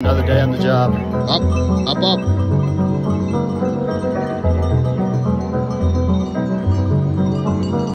Another day on the job. Up, up, up.